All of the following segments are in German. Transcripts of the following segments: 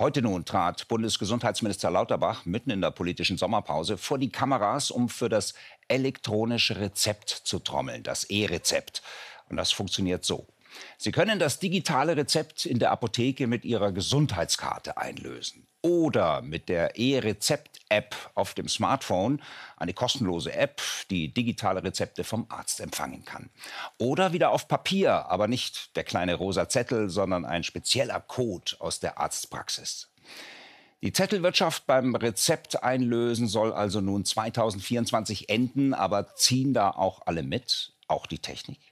Heute nun trat Bundesgesundheitsminister Lauterbach mitten in der politischen Sommerpause vor die Kameras, um für das elektronische Rezept zu trommeln, das E-Rezept. Und das funktioniert so. Sie können das digitale Rezept in der Apotheke mit Ihrer Gesundheitskarte einlösen oder mit der E-Rezept-App auf dem Smartphone, eine kostenlose App, die digitale Rezepte vom Arzt empfangen kann. Oder wieder auf Papier, aber nicht der kleine rosa Zettel, sondern ein spezieller Code aus der Arztpraxis. Die Zettelwirtschaft beim Rezept einlösen soll also nun 2024 enden, aber ziehen da auch alle mit, auch die Technik?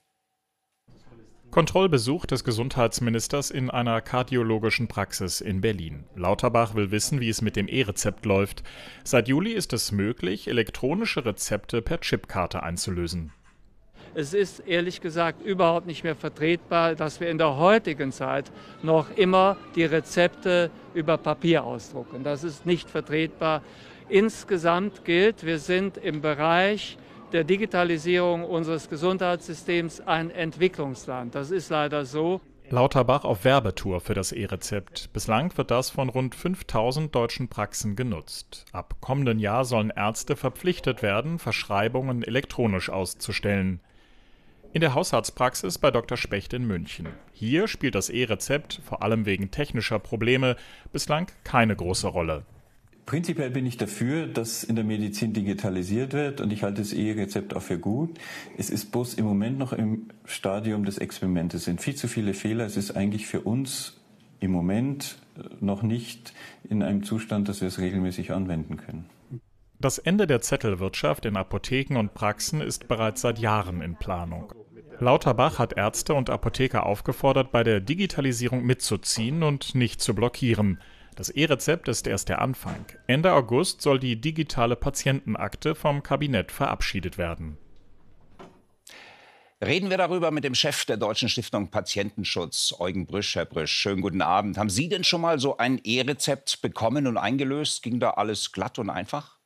Kontrollbesuch des Gesundheitsministers in einer kardiologischen Praxis in Berlin. Lauterbach will wissen, wie es mit dem E-Rezept läuft. Seit Juli ist es möglich, elektronische Rezepte per Chipkarte einzulösen. Es ist ehrlich gesagt überhaupt nicht mehr vertretbar, dass wir in der heutigen Zeit noch immer die Rezepte über Papier ausdrucken. Das ist nicht vertretbar. Insgesamt gilt, wir sind im Bereich der Digitalisierung unseres Gesundheitssystems ein Entwicklungsland. Das ist leider so. Lauterbach auf Werbetour für das E-Rezept. Bislang wird das von rund 5000 deutschen Praxen genutzt. Ab kommenden Jahr sollen Ärzte verpflichtet werden, Verschreibungen elektronisch auszustellen. In der Hausarztpraxis bei Dr. Specht in München. Hier spielt das E-Rezept, vor allem wegen technischer Probleme, bislang keine große Rolle. Prinzipiell bin ich dafür, dass in der Medizin digitalisiert wird und ich halte das E-Rezept auch für gut. Es ist bloß im Moment noch im Stadium des Experiments. Es sind viel zu viele Fehler. Es ist eigentlich für uns im Moment noch nicht in einem Zustand, dass wir es regelmäßig anwenden können. Das Ende der Zettelwirtschaft in Apotheken und Praxen ist bereits seit Jahren in Planung. Lauterbach hat Ärzte und Apotheker aufgefordert, bei der Digitalisierung mitzuziehen und nicht zu blockieren. Das E-Rezept ist erst der Anfang. Ende August soll die digitale Patientenakte vom Kabinett verabschiedet werden. Reden wir darüber mit dem Chef der Deutschen Stiftung Patientenschutz, Eugen Brüsch. Herr Brüsch, schönen guten Abend. Haben Sie denn schon mal so ein E-Rezept bekommen und eingelöst? Ging da alles glatt und einfach?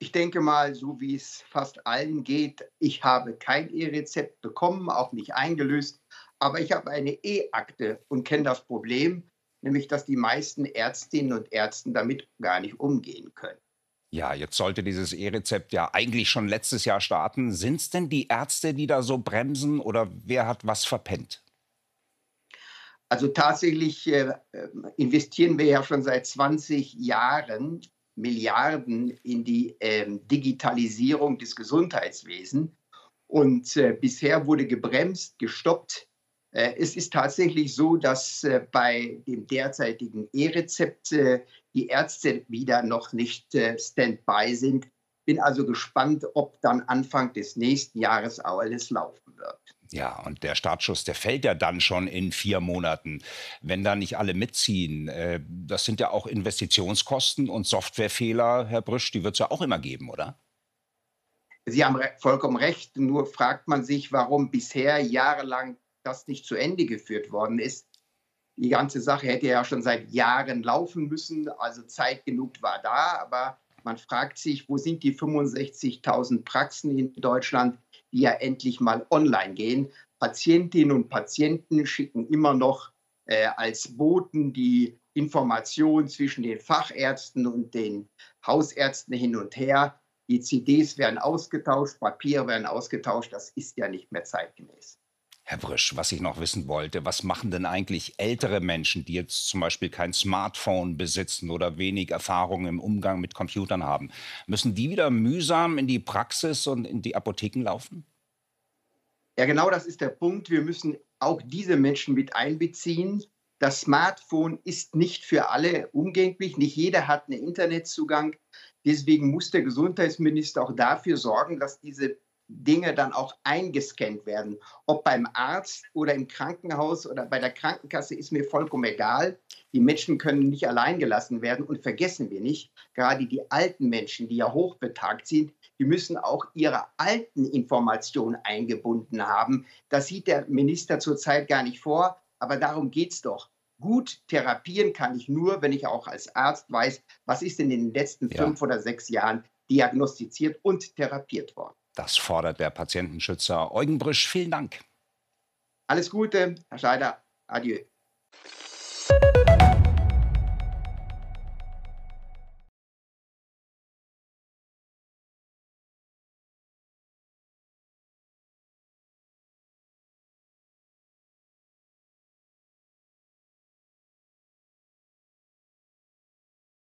Ich denke mal, so wie es fast allen geht, ich habe kein E-Rezept bekommen, auch nicht eingelöst, aber ich habe eine E-Akte und kenne das Problem nämlich dass die meisten Ärztinnen und Ärzte damit gar nicht umgehen können. Ja, jetzt sollte dieses E-Rezept ja eigentlich schon letztes Jahr starten. Sind es denn die Ärzte, die da so bremsen oder wer hat was verpennt? Also tatsächlich äh, investieren wir ja schon seit 20 Jahren Milliarden in die äh, Digitalisierung des Gesundheitswesens. Und äh, bisher wurde gebremst, gestoppt, äh, es ist tatsächlich so, dass äh, bei dem derzeitigen E-Rezept äh, die Ärzte wieder noch nicht standby sind. Bin also gespannt, ob dann Anfang des nächsten Jahres alles laufen wird. Ja, und der Startschuss, der fällt ja dann schon in vier Monaten. Wenn da nicht alle mitziehen, das sind ja auch Investitionskosten und Softwarefehler, Herr Brüsch, die wird es ja auch immer geben, oder? Sie haben vollkommen recht. Nur fragt man sich, warum bisher jahrelang das nicht zu Ende geführt worden ist. Die ganze Sache hätte ja schon seit Jahren laufen müssen, also Zeit genug war da, aber man fragt sich, wo sind die 65.000 Praxen in Deutschland, die ja endlich mal online gehen. Patientinnen und Patienten schicken immer noch äh, als Boten die Informationen zwischen den Fachärzten und den Hausärzten hin und her. Die CDs werden ausgetauscht, Papiere werden ausgetauscht. Das ist ja nicht mehr zeitgemäß. Herr Brüsch, was ich noch wissen wollte, was machen denn eigentlich ältere Menschen, die jetzt zum Beispiel kein Smartphone besitzen oder wenig Erfahrung im Umgang mit Computern haben? Müssen die wieder mühsam in die Praxis und in die Apotheken laufen? Ja, genau das ist der Punkt. Wir müssen auch diese Menschen mit einbeziehen. Das Smartphone ist nicht für alle umgänglich. Nicht jeder hat einen Internetzugang. Deswegen muss der Gesundheitsminister auch dafür sorgen, dass diese Dinge dann auch eingescannt werden. Ob beim Arzt oder im Krankenhaus oder bei der Krankenkasse ist mir vollkommen egal. Die Menschen können nicht allein gelassen werden. Und vergessen wir nicht, gerade die alten Menschen, die ja hochbetagt sind, die müssen auch ihre alten Informationen eingebunden haben. Das sieht der Minister zurzeit gar nicht vor. Aber darum geht es doch. Gut therapieren kann ich nur, wenn ich auch als Arzt weiß, was ist in den letzten ja. fünf oder sechs Jahren diagnostiziert und therapiert worden. Das fordert der Patientenschützer Eugen Brüsch. Vielen Dank. Alles Gute, Herr Scheider. Adieu.